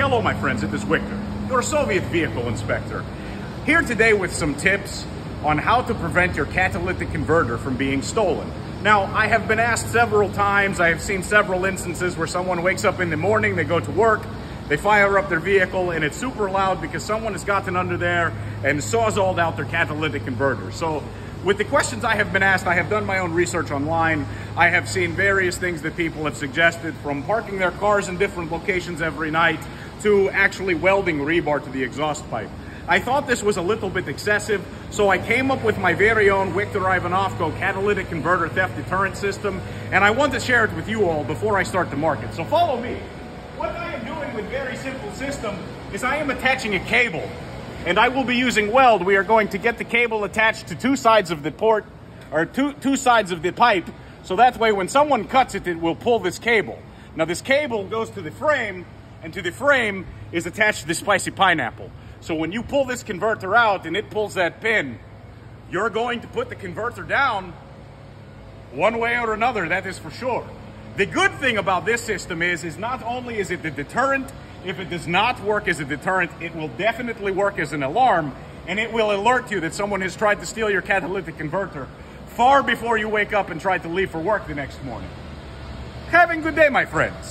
Hello, my friends, it is Victor, your Soviet vehicle inspector. Here today with some tips on how to prevent your catalytic converter from being stolen. Now, I have been asked several times, I have seen several instances where someone wakes up in the morning, they go to work, they fire up their vehicle and it's super loud because someone has gotten under there and sawzalled out their catalytic converter. So with the questions I have been asked, I have done my own research online. I have seen various things that people have suggested from parking their cars in different locations every night to actually welding rebar to the exhaust pipe. I thought this was a little bit excessive, so I came up with my very own Victor Ivanovko catalytic converter theft deterrent system, and I want to share it with you all before I start the market. So follow me. What I am doing with very simple system is I am attaching a cable and I will be using weld. We are going to get the cable attached to two sides of the port, or two, two sides of the pipe, so that way when someone cuts it, it will pull this cable. Now this cable goes to the frame, and to the frame is attached the spicy pineapple. So when you pull this converter out and it pulls that pin, you're going to put the converter down one way or another, that is for sure. The good thing about this system is, is not only is it the deterrent, if it does not work as a deterrent, it will definitely work as an alarm and it will alert you that someone has tried to steal your catalytic converter far before you wake up and try to leave for work the next morning. Having a good day, my friends.